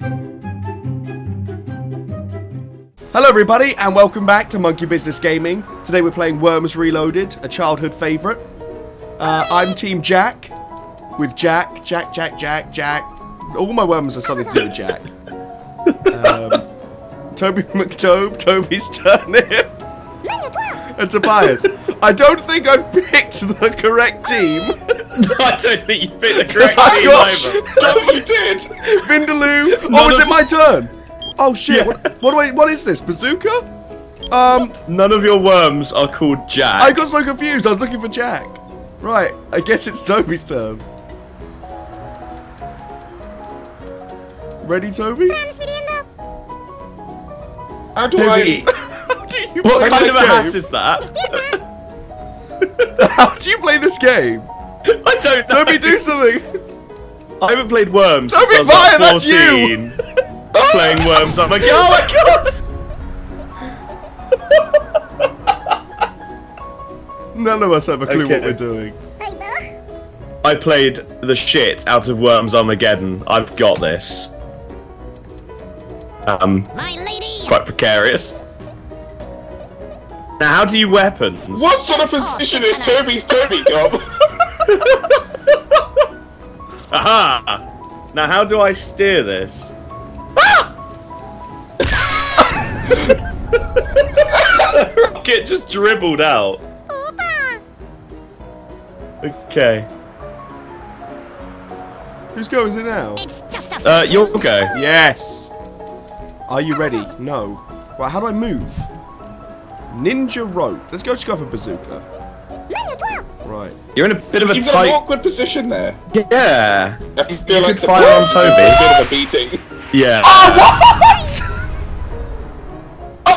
Hello everybody and welcome back to Monkey Business Gaming. Today we're playing Worms Reloaded, a childhood favourite. Uh, I'm Team Jack, with Jack, Jack, Jack, Jack, Jack. All my worms are something to do with Jack. Um, Toby McTobe, Toby's turnip, and Tobias. I don't think I've picked the correct team. I don't think you picked the correct Oh team gosh. either. Oh, you did! Vindaloo. Oh, None is it my turn? Oh shit! Yes. What, what do I? What is this? Bazooka? Um, None of your worms are called Jack. I got so confused. I was looking for Jack. Right. I guess it's Toby's turn. Ready, Toby? How do Toby, I... How do you what kind of a game? hat is that? How do you play this game? I don't know. Toby, do something. I haven't played worms Toby, since I was about fire, that's you. 14. Playing worms, I'm like, oh my god! None of us have a clue what we're doing. I played the shit out of Worms Armageddon. I've got this. Um, My lady! quite precarious. Now, how do you weapons? What sort of position is Toby's Toby got? Aha! Now, how do I steer this? Rocket just dribbled out. Okay. Whose go is it now? It's just a Uh, you'll go. Yes. Are you ready? No. Well, how do I move? Ninja rope. Let's go just go for bazooka. Right. You're in a bit of a You've got an tight. awkward position there. Yeah. I feel like could the fire on boss Toby. a bit of a beating. Yeah. Ah, what?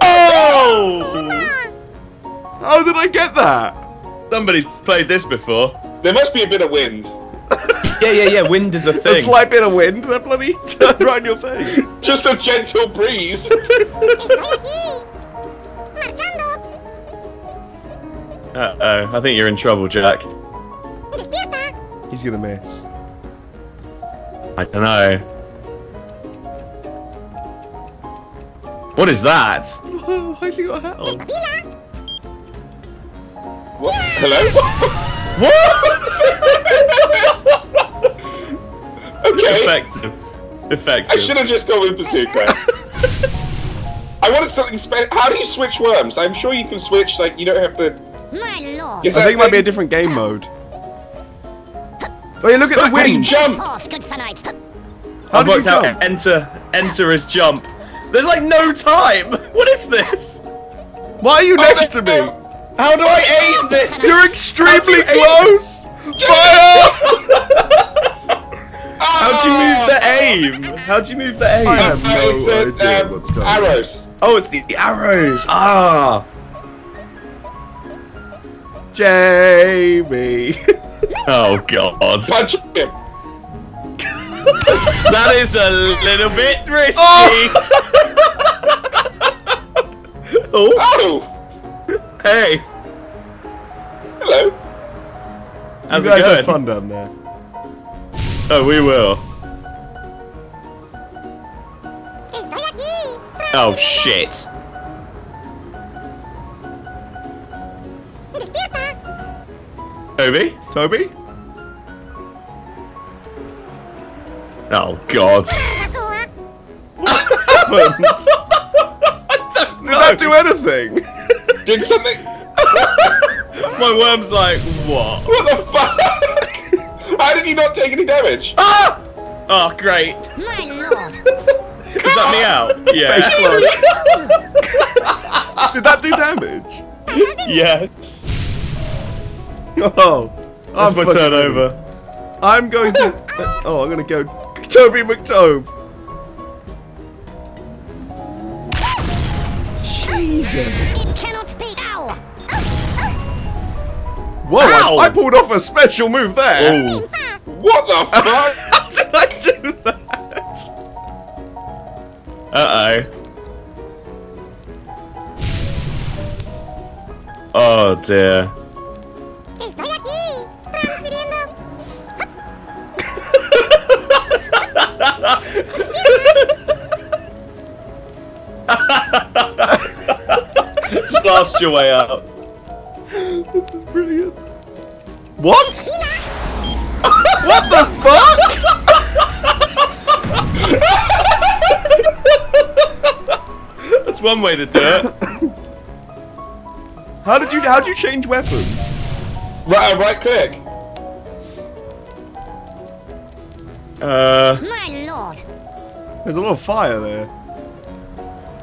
Oh! How did I get that? Somebody's played this before. There must be a bit of wind. Yeah, yeah, yeah. Wind is a thing. A thing. slight bit of wind. That bloody turned right in your face. Just a gentle breeze. Uh oh. I think you're in trouble, Jack. He's gonna miss. I don't know. What is that? Why has he got a hat on? What? Hello? what? okay. Effective. Effective. I should have just gone with bazooka. I wanted something special. How do you switch worms? I'm sure you can switch, like, you don't have to. My lord! Is I that think it might be a different game mode. Oh, yeah, look at the Look, how do you wind. jump? Force, good. How I've did worked out jump? enter enter as jump. There's like no time. What is this? Why are you Oh, next to me? no. How do I aim this? You're extremely you close. Fire! How do you move the aim? How do you move the I aim? have no it's, uh, idea um, what's going on. arrows. Oh, it's the, the arrows. Ah. Jamie. Oh god. Punch him. That is a little bit risky. Oh, Oh! oh. hey. Hello. How's you it guys going? have fun down there. Oh, we will. Oh shit. Toby? Toby? Oh god. Happened? Did that do anything? Did something. My worm's like, what? What the fuck? How did he not take any damage? Ah! Oh, great. My lord! Is that me out? Yeah. Did that do damage? yes. Oh. That's I'm my fucking turn ready. over. I'm going to. Oh, I'm going to go. Toby McTobe. Jesus. It cannot be! Ow! Whoa, Ow. I, I pulled off a special move there. Oh. What the fuck? How did I do that? Uh oh. Oh dear. Blast your way out. This is brilliant. What? what the fuck? That's one way to do it. How did you how did you change weapons? Right, uh, right click. Uh, My lord. There's a lot of fire there.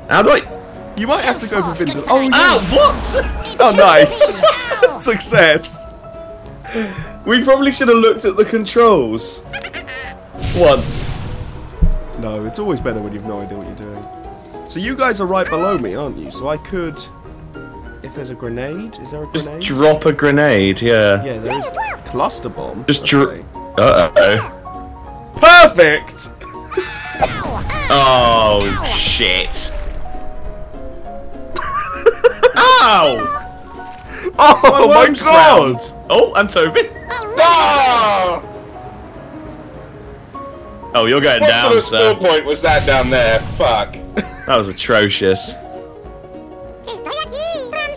how do I? You might have to go for Fast, good Vindus. Oh, yeah. What? oh nice. Success. We probably should have looked at the controls once. No, it's always better when you've no idea what you're doing. So you guys are right below me, aren't you? So I could... If there's a grenade, is there a grenade? Just drop a grenade. Yeah. yeah, there is cluster bomb. Just Okay. dr- Uh oh. Perfect! Oh shit. Ow! Oh, my worm's god! ground. Oh, and Toby. Ah! Oh, you're going What down, sort of skill sir. point was that down there? Fuck. That was atrocious.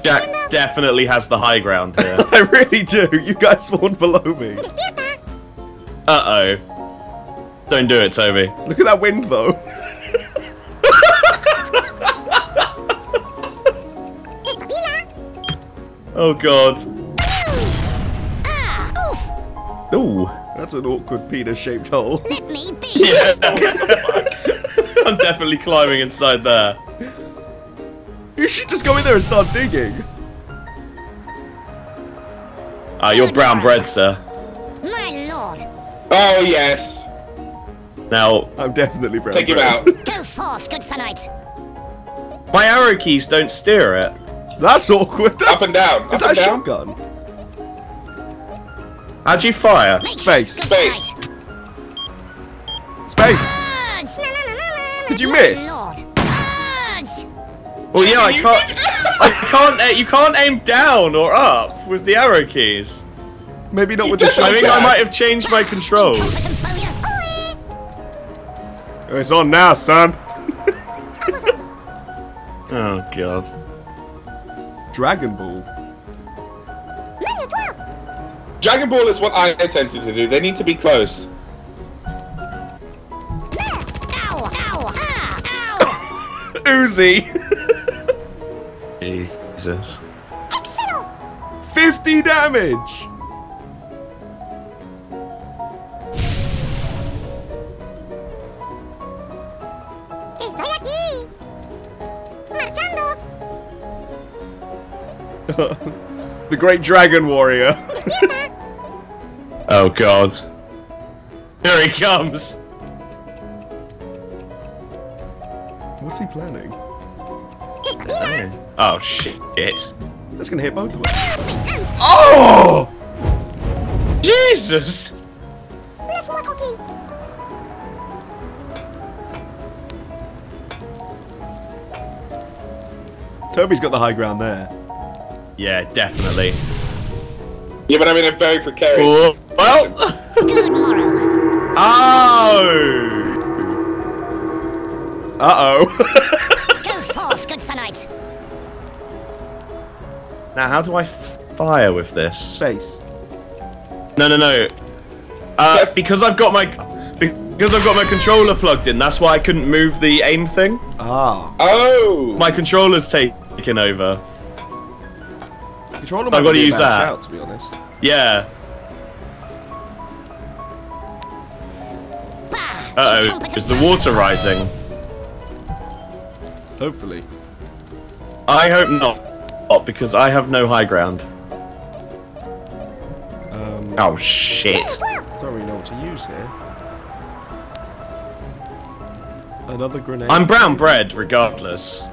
Jack definitely has the high ground here. I really do. You guys spawned below me. Uh oh. Don't do it, Toby. Look at that wind, though. Oh god. Ah. Ooh. That's an awkward penis-shaped hole. Let me be. Yeah. I'm definitely climbing inside there. You should just go in there and start digging. Ah, you're brown bread, sir. My lord. Oh yes. Now, I'm definitely brown Take him out. Go forth, good Sir Knight. my arrow keys don't steer it. That's awkward. That's, Up and down. Is Up that a down. shotgun? How'd you fire? Space. Space. Space. Charge. Did you miss? lord. Well, yeah, I can't. I can't. a- You can't aim down or up with the arrow keys. Maybe not You with the I think. I might have changed my controls. Encompass and bowyer. Oi. It's on now, son. Oh god. Dragon Ball. Dragon Ball is what I attempted to do. They need to be close. There. Ow. Ow. Ah. Ow. Uzi. Jesus. 50 damage. The Great Dragon Warrior. Oh god. Here he comes. What's he planning? Oh shit. That's gonna hit both of us. Oh! Jesus. Toby's got the high ground there. Yeah, definitely. Yeah, but I'm in a very precarious. Well. Good morrow. Oh. Uh-oh. Go forth, good Sir Knight. Now, how do I fire with this? Space. No, no, no. Uh, because I've got my because I've got my controller plugged in. That's why I couldn't move the aim thing. Ah. Oh. My controller's taking over. Controller I've be a use that. Shout, to be honest. Yeah. Uh oh. Is the water rising? Hopefully. I hope not. Not because I have no high ground. Um, Oh shit. don't really know what to use here. Another grenade. I'm brown bread regardless.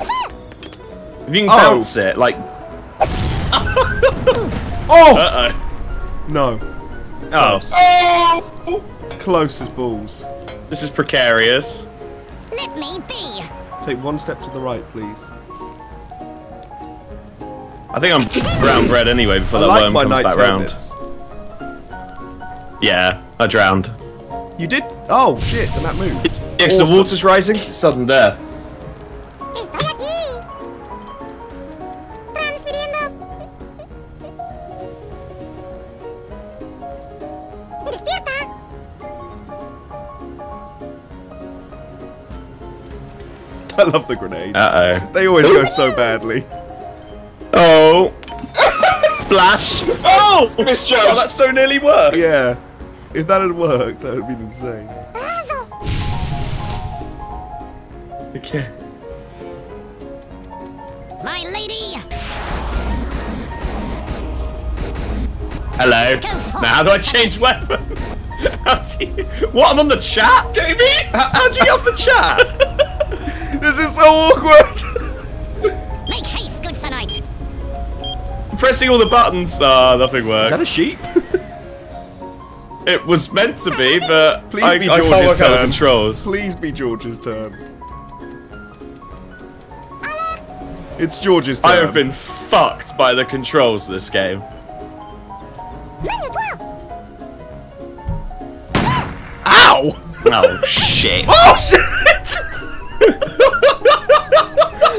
If you can Oh. bounce it, like. Oh! Uh oh. no. Oh. Oh. Close as balls. This is precarious. Let me be. Take one step to the right, please. I think I'm brown bread anyway before I that like worm my comes knight's back round. Yeah, I drowned. You did? Oh, shit, and that moved. If the water's rising, sudden death. ¡Despierta! I love the grenades. Uh oh. They always go so badly. Oh. Flash! Oh! Miss Jones! Oh, that so nearly worked! Yeah. If that had worked, that would have been insane. Okay. My lady! Hello. Now, how do I change weapon? How do you... What? I'm on the chat, Jamie? How, how do you get off the chat? This is so awkward. Make haste, good Sir Knight. I'm pressing all the buttons. Ah, nothing works. Is that a sheep? It was meant to be, but Please I, be I can't George's out the turn. controls. Please be George's turn. It's George's turn. I have been fucked by the controls this game. Ow! Oh shit! Oh shit!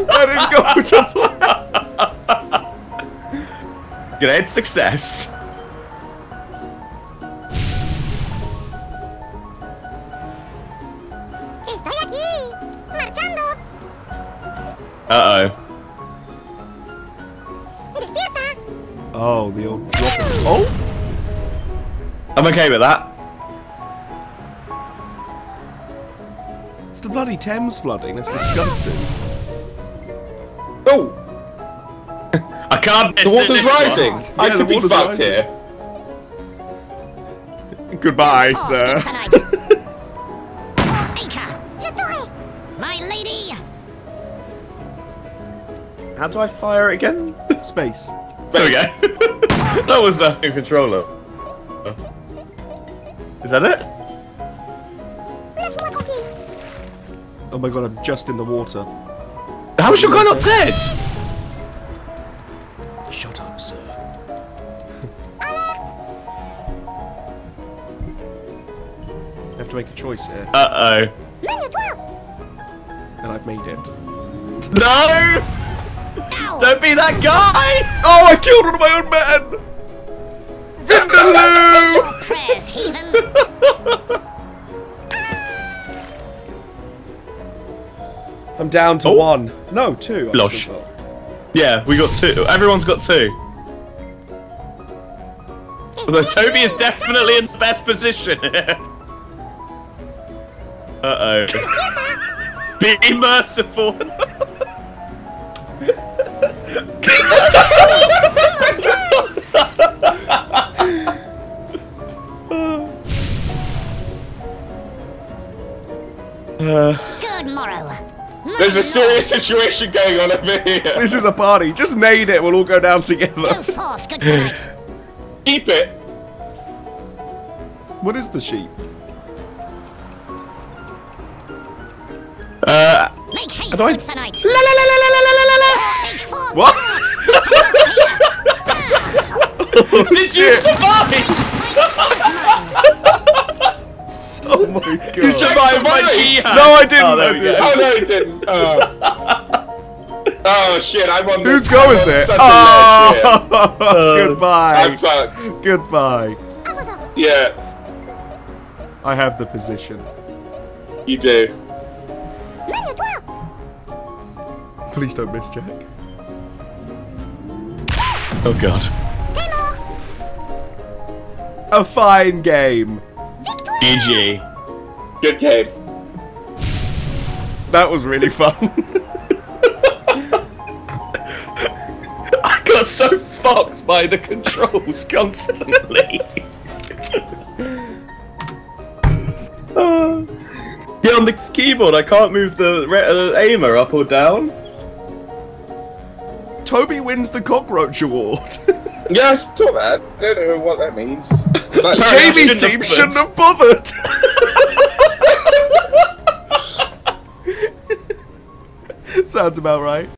I didn't go to plan. Great success. Estoy aquí. Marchando. Uh oh. Oh, the old. Oh! I'm okay with that. It's the bloody Thames flooding. That's disgusting. Oh, I can't. the water's rising. I Yeah, could be fucked rising. here. Goodbye, oh, sir. good Sir Knight. For Acre. My lady. How do I fire it again? Space. There we go. that was a new controller. Is that it? Oh my god, I'm just in the water. How is your guy not dead? Shut up, sir. You have to make a choice here, Uh oh. And I've made it. No! Ow. Don't be that guy! Oh, I killed one of my own men! Vindaloo! Prayers, heathen. I'm down to Oh. one. No, two. I've Losh. still got. Yeah, we got two. Everyone's got two. Although Toby is definitely in the best position here. Uh oh. Be merciful. Good morrow. There's a serious situation going on over here. This is a party. Just nade it. We'll all go down together. Keep it. What is the sheep? Uh. Make haste, I... La la la la la la la la. What? Did you survive? Oh my god. You survived my survived. jihad. No, I didn't. Oh, I didn't. Oh no, it didn't. Oh. Oh shit! I'm on. the- Whose go I'm is it? such a ledge here. Oh, uh, goodbye. I'm fucked. Goodbye. Yeah, I have the position. you do. Please don't miss, Jack. Oh god. A fine game. GG. Good game. That was really fun. I got so fucked by the controls constantly. Uh, yeah, on the keyboard, I can't move the re- uh, aimer up or down. Toby wins the cockroach award. Yeah, I saw that. I don't know what that means. Is that Apparently I Jamie's team shouldn't have bothered. Sounds about right.